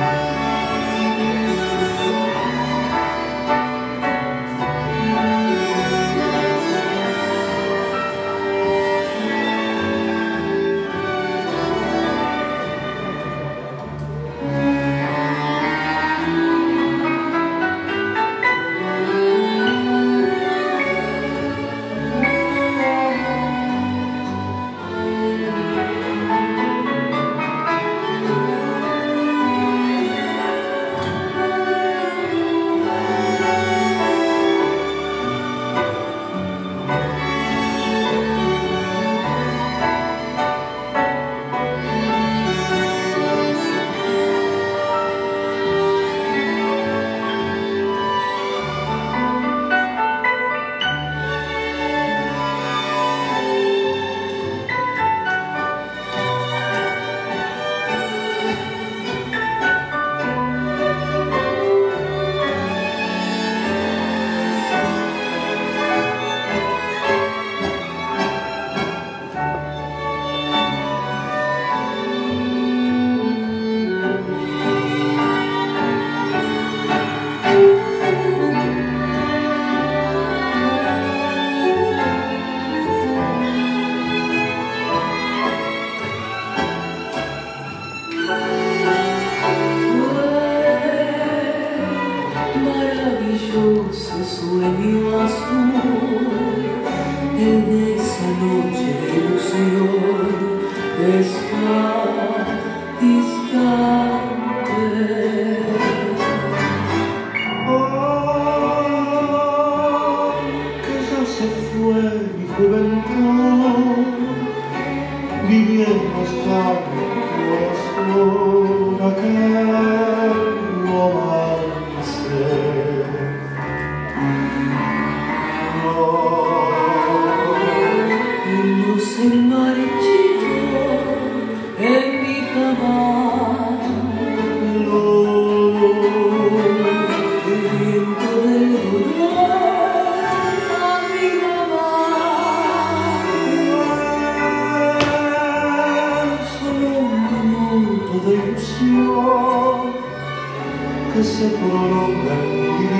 Bye. ese sueño azul, el de esa noche de ilusión, está distante. Oh, que ya se fue mi juventud, viviendo hasta mi corazón acá. the simple over you.